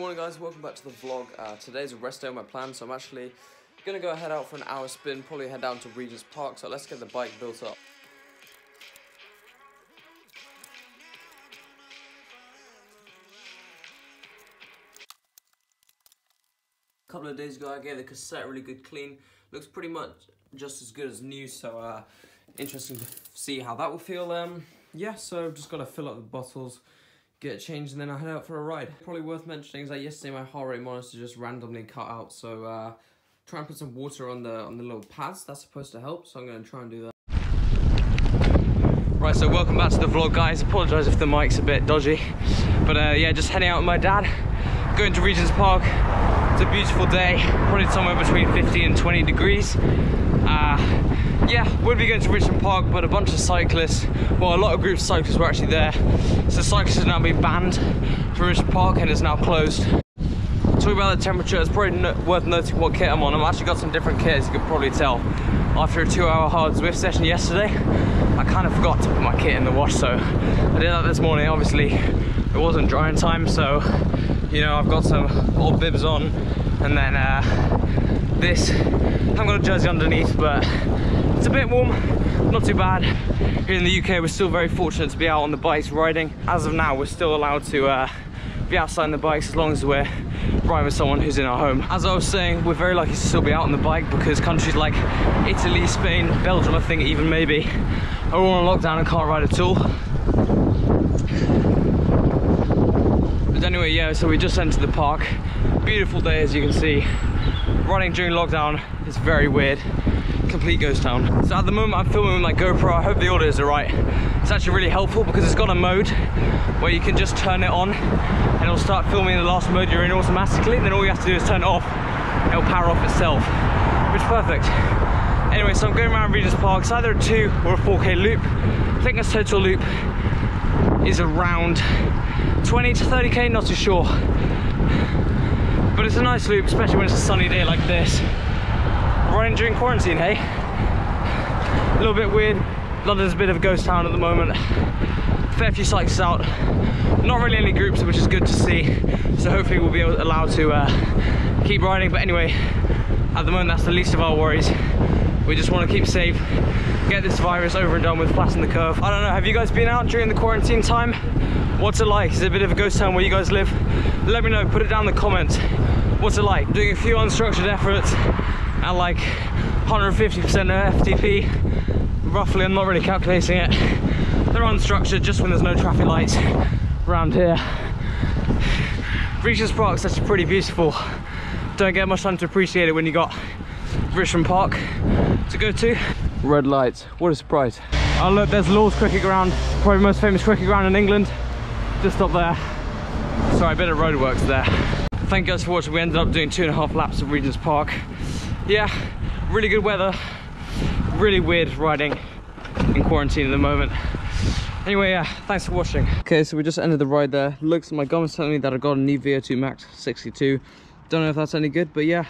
morning guys, welcome back to the vlog. Uh, today's a rest day on my plan, so I'm actually to go head out for an hour spin, probably head down to Regent's Park, so let's get the bike built up. A couple of days ago I gave the cassette a really good clean, looks pretty much just as good as new, so uh, interesting to see how that will feel. Um, yeah, so I've just got to fill up the bottles, get changed, and then I head out for a ride. Probably worth mentioning is that yesterday my heart rate monitor just randomly cut out, so uh, try and put some water on the on the little pads. That's supposed to help, so I'm to try and do that. Right, so welcome back to the vlog, guys. Apologise if the mic's a bit dodgy, but uh, yeah, just heading out with my dad, going to Regent's Park. It's a beautiful day, probably somewhere between 15 and 20 degrees. Yeah, we'll be going to Regent's Park, but a bunch of cyclists, well, a lot of groups of cyclists were actually there. So cyclists have now been banned from Regent's Park and is now closed. Talking about the temperature, it's probably no worth noting what kit I'm on. I've actually got some different kit, as you can probably tell. After a two hour hard Zwift session yesterday, I kind of forgot to put my kit in the wash, so I did that this morning. Obviously, it wasn't drying time, so, you know, I've got some old bibs on, and then uh, this, I haven't got a jersey underneath, but it's a bit warm, not too bad. Here in the UK, we're still very fortunate to be out on the bikes riding. As of now, we're still allowed to uh, be outside on the bikes as long as we're riding with someone who's in our home. As I was saying, we're very lucky to still be out on the bike because countries like Italy, Spain, Belgium, I think even maybe, are all on lockdown and can't ride at all. But anyway, yeah, so we just entered the park. Beautiful day, as you can see. Running during lockdown is very weird. Complete ghost town. So at the moment, I'm filming with my GoPro. I hope the audio is alright. It's actually really helpful because it's got a mode where you can just turn it on and it'll start filming the last mode you're in automatically. And Then all you have to do is turn it off. It'll power off itself, which is perfect. Anyway, so I'm going around Regent's Park. It's either a 2 or a 4K loop. I think this total loop is around 20 to 30k, not too sure. But it's a nice loop, especially when it's a sunny day like this. Running during quarantine, hey? A little bit weird. London's a bit of a ghost town at the moment. Fair few cyclists out. Not really any groups, which is good to see. So hopefully we'll be allowed to uh, keep riding. But anyway, at the moment that's the least of our worries. We just want to keep safe, get this virus over and done with, flatten the curve. I don't know, have you guys been out during the quarantine time? What's it like? Is it a bit of a ghost town where you guys live? Let me know, put it down in the comments. What's it like? Doing a few unstructured efforts at like 150% of FTP. Roughly, I'm not really calculating it. They're unstructured just when there's no traffic lights around here. Regent's Park's actually pretty beautiful. Don't get much time to appreciate it when you got Richmond Park to go to. Red lights, what a surprise. Oh look, there's Lord's Cricket Ground, probably the most famous cricket ground in England. Just up there. Sorry, a bit of roadworks there. Thank you guys for watching. We ended up doing two and a half laps of Regent's Park. Yeah, really good weather. Really weird riding in quarantine at the moment. Anyway, yeah, thanks for watching. Okay, so we just ended the ride there. Looks, my Garmin's telling me that I got a new VO2 Max 62. Don't know if that's any good, but yeah,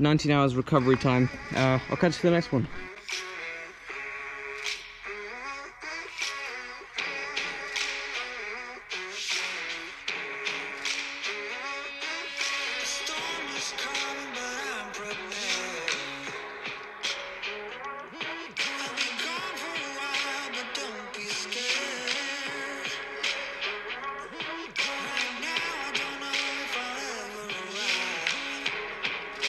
19 hours recovery time. Uh, I'll catch you for the next one.